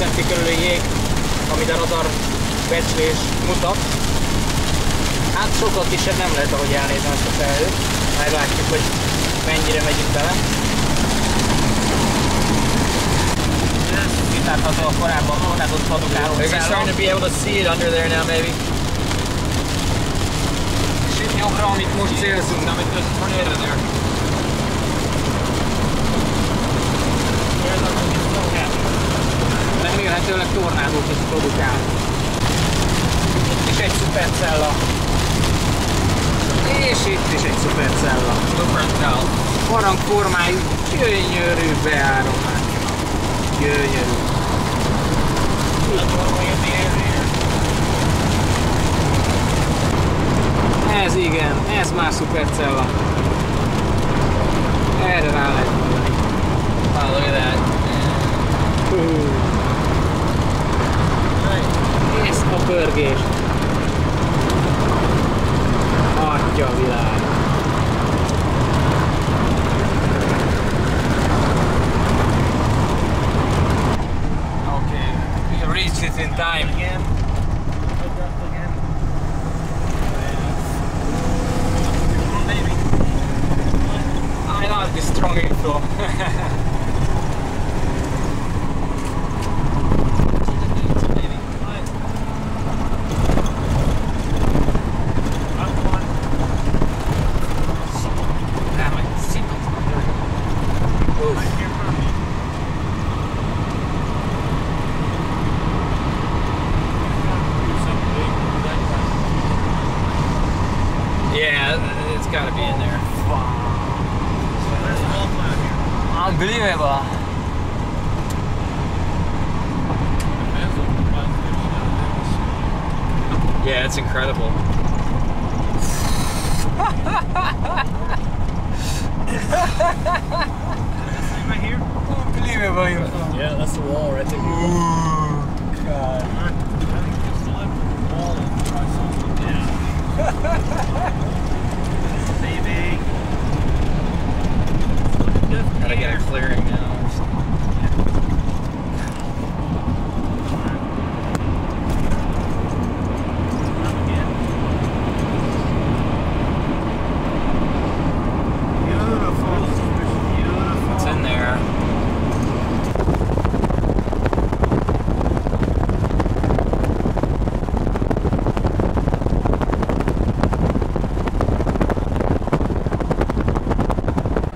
centi körüli jég, amit a radar becslés mutat. Hát sokkal kisebb nem lehet, ahogy elnézem ezt a felhőt. Meglátjuk, hogy mennyire megyünk bele. Itt látható a korábban tornádot produkáló Are you starting to be able to see it remélhetőleg tornádót is produkál. Itt is egy szupercella. És itt is egy szupercella. Super cell. Harangformájú, gyönyörű beáramlás. Gyönyörű. Ez igen, ez már szupercella. burgers. Gotta be in there. Unbelievable. Yeah, it's incredible. Unbelievable info. Yeah, that's the wall right there. Ooh, God. Gotta get a clearing now. It's in there.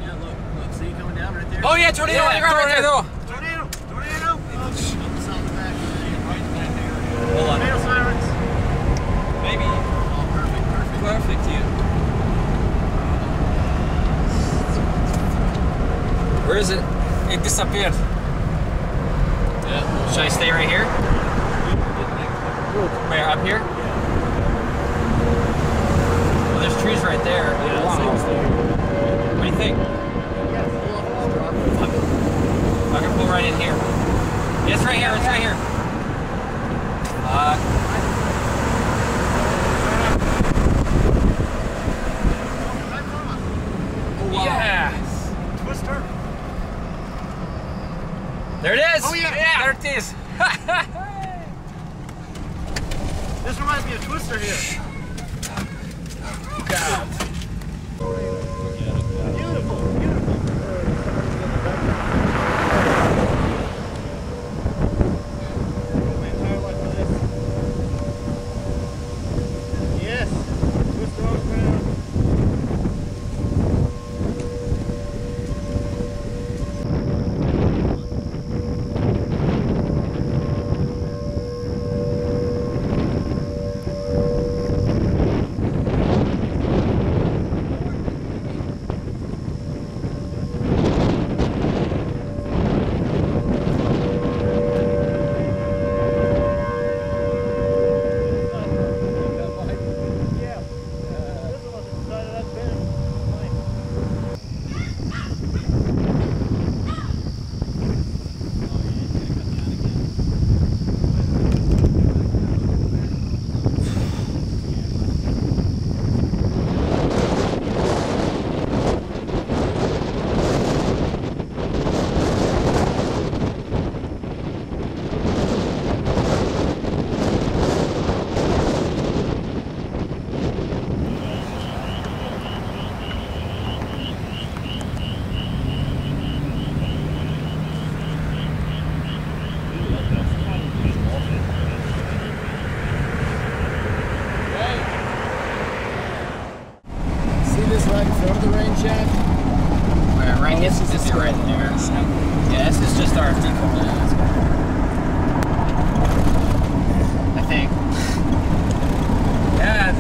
Yeah, look, look, see it coming down right there? Oh yeah, tornado! Yeah, on the ground right there. tornado. Tornado! Tornado! Oh, shit. It's on the back. Right in that area. Hold on. Tornado sirens! Maybe. Oh, perfect, perfect. Perfect, yeah. Where is it? It disappeared. Yeah. Should I stay right here? Where? Up here? Well, there's trees right there. Yeah, Wow. What do you think? I can pull right in here. It's right here. It's right here. Uh, yes. Twister! There it is. Oh, yeah. yeah. There it is. This reminds me of Twister here. God. Beautiful, beautiful. Yes. Twister on the ground. right in front of the rain shaft? Where, right, Oh, this, this is this the is right scope. there. I think. Yeah.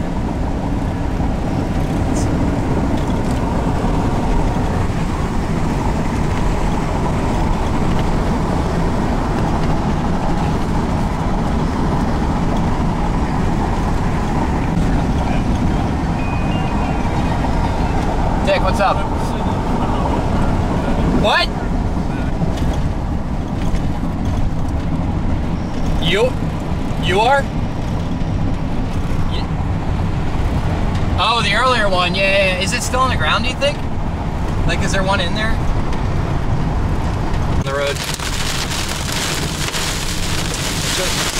Dick, what's up? What? You? You are? Ye- Oh, the earlier one. Yeah, yeah. Is it still on the ground, do you think? Like, is there one in there? On the road. Oh,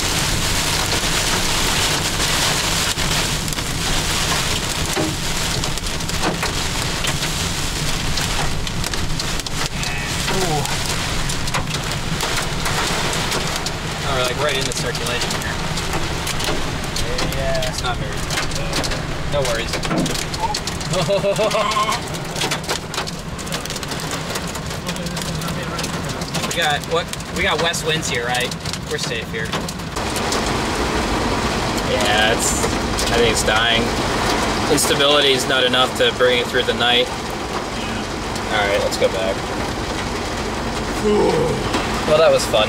we're like right into circulation here. Yeah, it's not very. No worries. we got what? We got west winds here, right? We're safe here. Yeah, it's. I think it's dying. Instability is not enough to bring it through the night. All right, let's go back. Well, that was fun.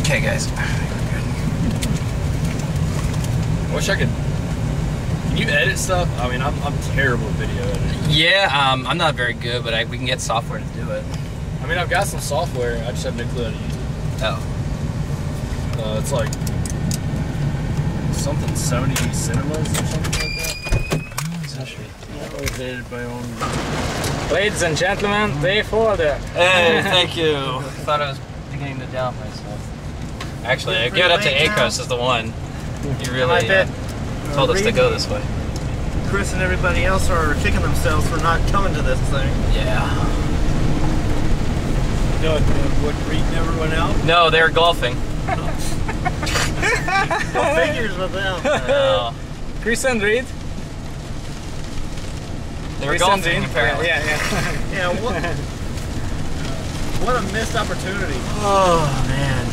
Okay, guys. I wish I could. Can you edit stuff? I mean, I'm, I'm terrible at video editing. Yeah, um, I'm not very good, but I, we can get software to do it. I mean, I've got some software. I just have no clue how to use it. Oh. Uh, it's like something Sony Cinemas or something like that. I always edited my own. Ladies and gentlemen, Dave Holder. Hey, thank you. I thought I was beginning to doubt myself. Actually, I give it up to Akos as the one. You really uh, told us to go this way. Chris and everybody else are kicking themselves for not coming to this thing. Yeah. No, what Reed never went out. No, they were golfing. Figures with them. No. Chris and Reed. They were Chris and golfing, apparently. Yeah, yeah. yeah, what? What a missed opportunity. Oh, man.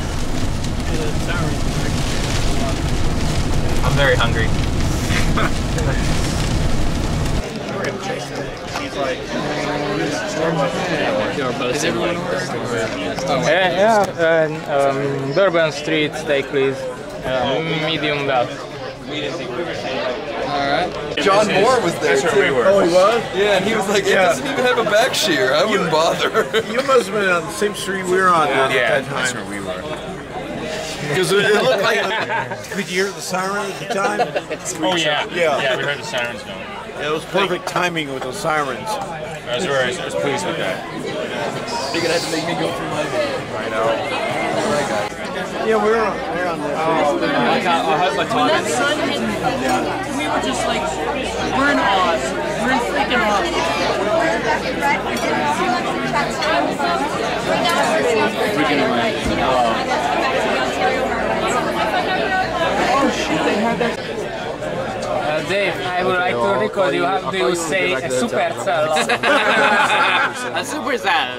I'm very hungry. Yeah, yeah. Uh, um, Bourbon Street steak, please. Uh, medium well. John Moore was there too. Oh, he was? Yeah, and he was like, it Yeah. doesn't even have a back shear. I wouldn't bother. You must have been on the same street we were on at that time. that's where we were. Because it, it looked like. Could you hear the siren at the time? Oh yeah. Yeah. Yeah, we heard the sirens going. It was perfect timing with those sirens. I was very I was pleased with that. You're gonna have to make me go through my video. I know. All right, guys. Yeah, we were on, we were on there. When that sun hit, we were just like, we're in Oz. We're in freaking awe. Uh, Dave, I would like to record you. How do you say a supercell? A supercell.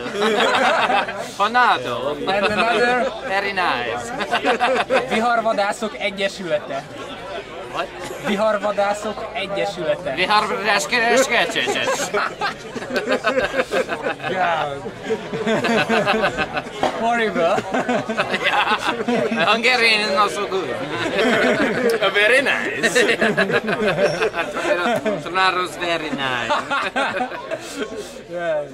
Fanado. And another Very nice. Viharvadászok Egyesülete. What? Viharvadászok Egyesülete. Vi har sketches. God. Horrible. yeah. Hungarian is not so good. Very nice. Tornado's very nice. Yeah.